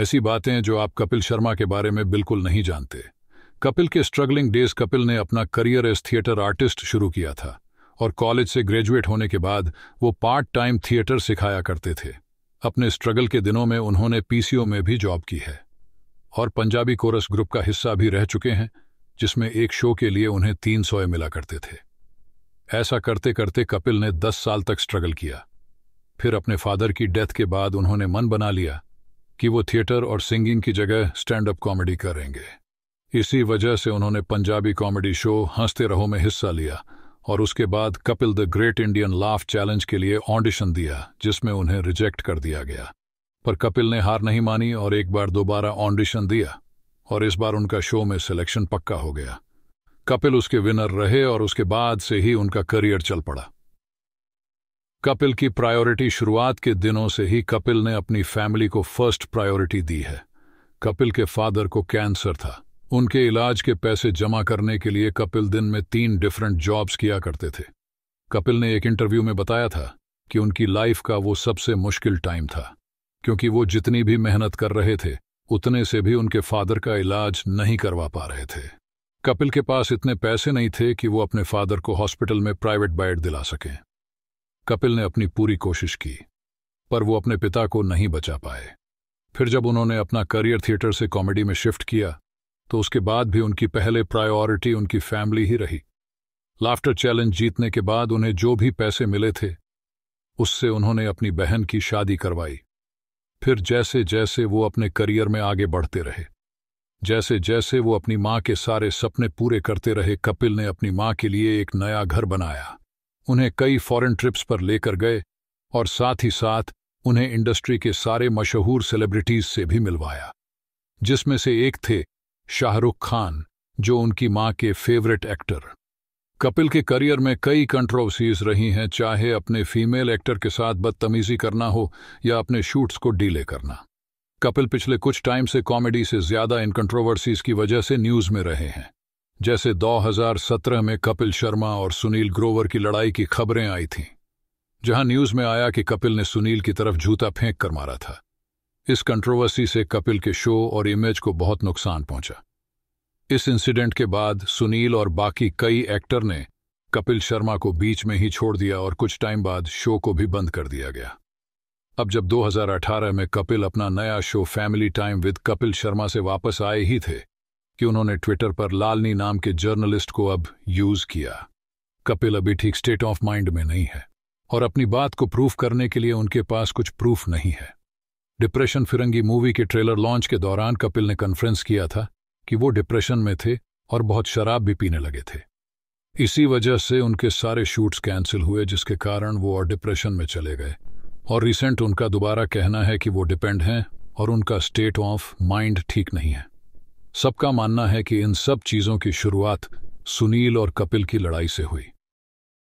ऐसी बातें जो आप कपिल शर्मा के बारे में बिल्कुल नहीं जानते। कपिल के स्ट्रगलिंग डेज़ कपिल ने अपना करियर एज थिएटर आर्टिस्ट शुरू किया था और कॉलेज से ग्रेजुएट होने के बाद वो पार्ट टाइम थिएटर सिखाया करते थे। अपने स्ट्रगल के दिनों में उन्होंने पीसीओ में भी जॉब की है। और पंजाबी कोरस ग्रुप का हिस्सा भी रह चुके हैं, जिसमें एक शो के लिए उन्हें तीन सौ मिला करते थे। ऐसा करते करते कपिल ने दस साल तक स्ट्रगल किया। फिर अपने फादर की डेथ के बाद उन्होंने मन बना लिया कि वो थिएटर और सिंगिंग की जगह स्टैंड अप कॉमेडी करेंगे। इसी वजह से उन्होंने पंजाबी कॉमेडी शो हँसते रहो में हिस्सा लिया और उसके बाद Kapil the great Indian laugh challenge के लिए ऑडिशन दिया, जिसमें उन्हें रिजेक्ट कर दिया गया। पर कपिल ने हार नहीं मानी और एक बार दोबारा ऑडिशन दिया और इस बार उनका शो में सिलेक्शन पक्का हो गया। कपिल उसके विनर रहे और उसके बाद से ही उनका करियर चल पड़ा। कपिल की प्रायोरिटी शुरुआत के दिनों से ही कपिल ने अपनी फैमिली को फ़र्स्ट प्रायोरिटी दी है। कपिल के फादर को कैंसर था। उनके इलाज के पैसे जमा करने के लिए कपिल दिन में तीन डिफरेंट जॉब्स किया करते थे। कपिल ने एक इंटरव्यू में बताया था कि उनकी लाइफ का वो सबसे मुश्किल टाइम था, क्योंकि वो जितनी भी मेहनत कर रहे थे, उतने से भी उनके फादर का इलाज नहीं करवा पा रहे थे। कपिल के पास इतने पैसे नहीं थे कि वो अपने फादर को हॉस्पिटल में प्राइवेट बेड दिला सकें। कपिल ने अपनी पूरी कोशिश की, पर वो अपने पिता को नहीं बचा पाए। फिर जब उन्होंने अपना करियर थिएटर से कॉमेडी में शिफ्ट किया तो उसके बाद भी उनकी पहले प्रायोरिटी उनकी फैमिली ही रही। लाफ्टर चैलेंज जीतने के बाद उन्हें जो भी पैसे मिले थे, उससे उन्होंने अपनी बहन की शादी करवाई। फिर जैसे जैसे वो अपने करियर में आगे बढ़ते रहे जैसे जैसे वो अपनी माँ के सारे सपने पूरे करते रहे, कपिल ने अपनी माँ के लिए एक नया घर बनाया। उन्हें कई फॉरेन ट्रिप्स पर लेकर गए और साथ ही साथ उन्हें इंडस्ट्री के सारे मशहूर सेलिब्रिटीज से भी मिलवाया, जिसमें से एक थे शाहरुख खान, जो उनकी माँ के फेवरेट एक्टर। कपिल के करियर में कई कंट्रोवर्सीज रही हैं, चाहे अपने फीमेल एक्टर के साथ बदतमीजी करना हो या अपने शूट्स को डीले करना। कपिल पिछले कुछ टाइम से कॉमेडी से ज़्यादा इन कंट्रोवर्सीज की वजह से न्यूज़ में रहे हैं। जैसे 2017 में कपिल शर्मा और सुनील ग्रोवर की लड़ाई की खबरें आई थीं, जहाँ न्यूज़ में आया कि कपिल ने सुनील की तरफ़ जूता फेंक कर मारा था। इस कंट्रोवर्सी से कपिल के शो और इमेज को बहुत नुकसान पहुँचा। इस इंसिडेंट के बाद सुनील और बाकी कई एक्टर ने कपिल शर्मा को बीच में ही छोड़ दिया और कुछ टाइम बाद शो को भी बंद कर दिया गया। अब जब 2018 में कपिल अपना नया show family time with Kapil Sharma से वापस आए ही थे कि उन्होंने ट्विटर पर लालनी नाम के जर्नलिस्ट को अब यूज़ किया। कपिल अभी ठीक स्टेट ऑफ़ माइंड में नहीं है और अपनी बात को प्रूफ करने के लिए उनके पास कुछ प्रूफ नहीं है। डिप्रेशन फिरंगी मूवी के ट्रेलर लॉन्च के दौरान कपिल ने कन्फ्रेंस किया था कि वो डिप्रेशन में थे और बहुत शराब भी पीने लगे थे। इसी वजह से उनके सारे शूट्स कैंसिल हुए, जिसके कारण वो और डिप्रेशन में चले गए। और रिसेंट उनका दोबारा कहना है कि वो डिपेंड हैं और उनका स्टेट ऑफ़ माइंड ठीक नहीं है। सबका मानना है कि इन सब चीज़ों की शुरुआत सुनील और कपिल की लड़ाई से हुई।